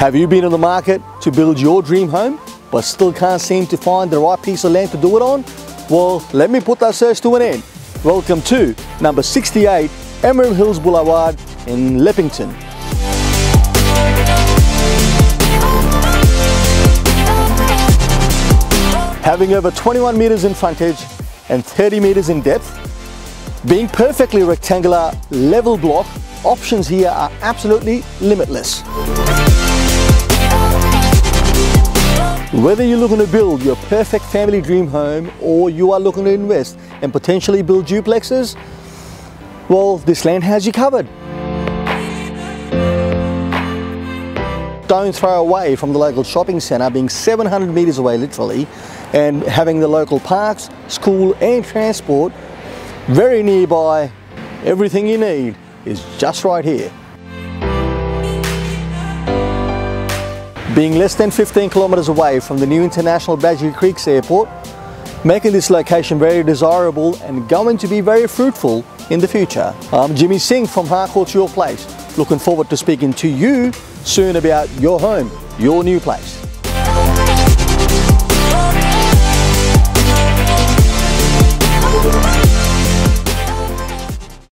Have you been in the market to build your dream home, but still can't seem to find the right piece of land to do it on? Well, let me put that search to an end. Welcome to number 68 Emerald Hills Boulevard in Leppington. Having over 21 meters in frontage and 30 meters in depth, being perfectly rectangular level block, options here are absolutely limitless. Whether you're looking to build your perfect family dream home or you are looking to invest and potentially build duplexes, well, this land has you covered. Don't throw away from the local shopping centre being 700 metres away literally and having the local parks, school and transport very nearby. Everything you need is just right here. Being less than 15 kilometres away from the new International Badgerys Creek Airport, making this location very desirable and going to be very fruitful in the future. I'm Jimmy Singh from Harcourts Your Place. Looking forward to speaking to you soon about your home, your new place.